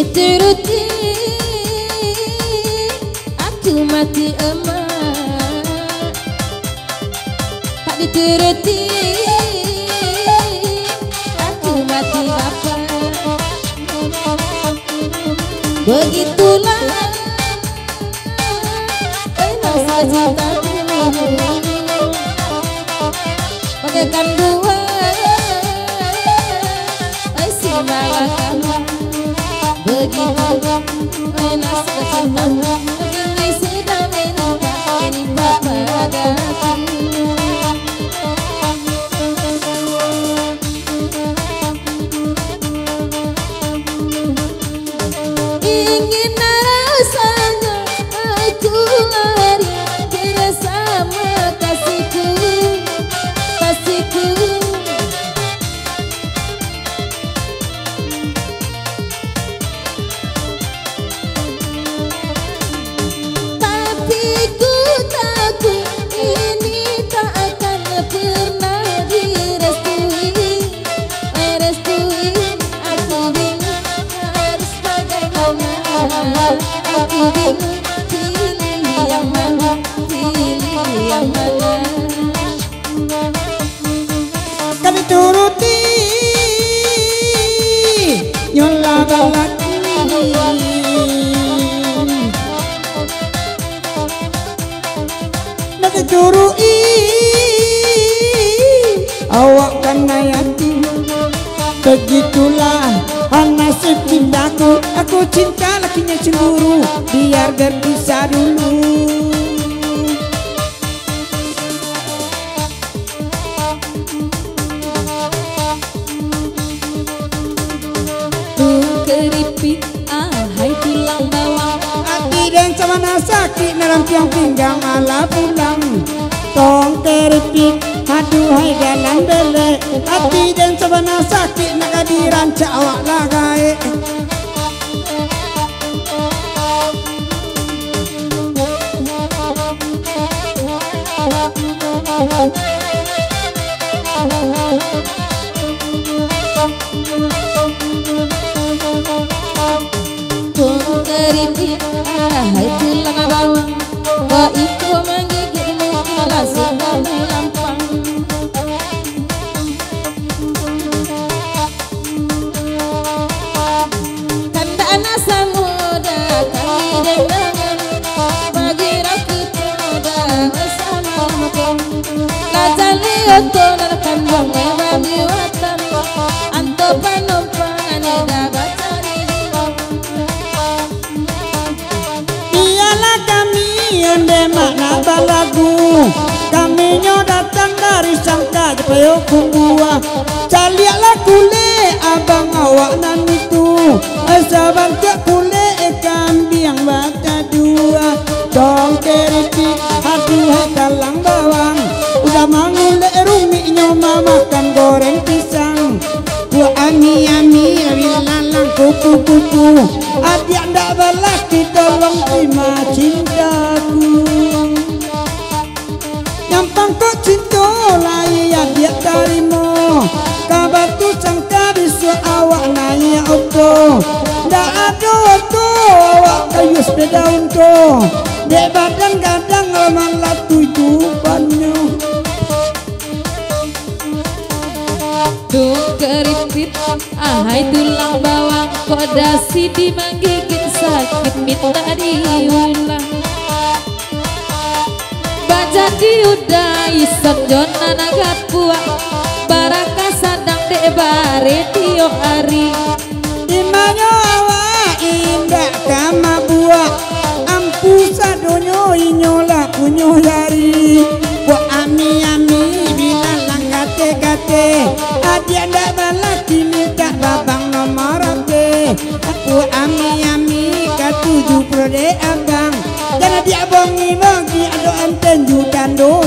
dituruti aku mati emak tak dituruti aku mati apa? Begitulah rasa cintaku bagaikan dua si malakama Thank you. Nasi curui awak kan yatim begitulah nasib cintaku aku cinta lakinya cemburu. Biar berpisah dulu sakit dalam tiang pinggang malah pulang. Tong keripik aduhai jalan belek. Hati dan sama sakit nak hadiran awak lagai Tung keripik ahai tulang bawang Kau itu menggigitmu sangka Jepayo kumbua Caliaklah kule abang awak nan itu. Sabar ke kule kambing bata dua. Dong keripik aduh talang bawang. Udah mangule rumi nyo makan goreng pisang. Ku ami ami lalang kupu kupu Adik ndak balas tolong terima cintaku. Nyampang kok cinta lai adik tarimo Kabar tu sangka bisu awak naik auto Ndak ada auto awak kayu sepeda unto Dek badan kadang malah tujuannya Tung keripit. Ahai tulang bawang Kok dasi dimanggigit sakit minta diulang Baca diudah isap jona naga puak Baraka sadang dek bare tio hari. Imanyo awak indah kama buah Ampu sadonyo inyola kunyo yari Wa ami ami bila langgate gate Adi anda balak kini tak babang nomor ate Aku ami ami katuju prode abang Dan dia bongi bongi ado anten judan do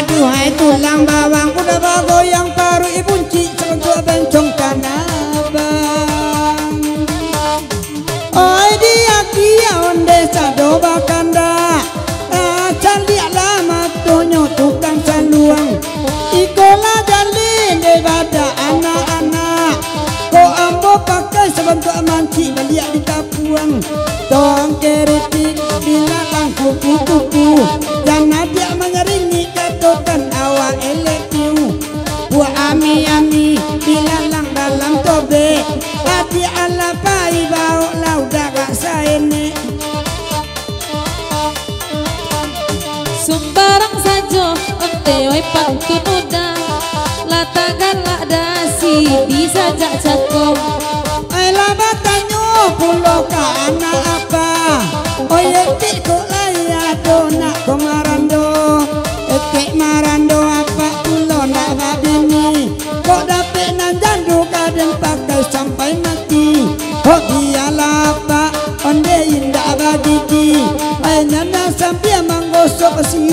Aduh hai tulang bawang Udah bagoyang paru ibunci Bila lang kuku-kuku Jangan dia mengeringi katokan awak elekiu Buat ami-ami bila lang dalam tobe. Hati ala pai bau lau daga saene. Sembarang saja Onte oi pantun udah Latagan lak dasi Bisa jak cakong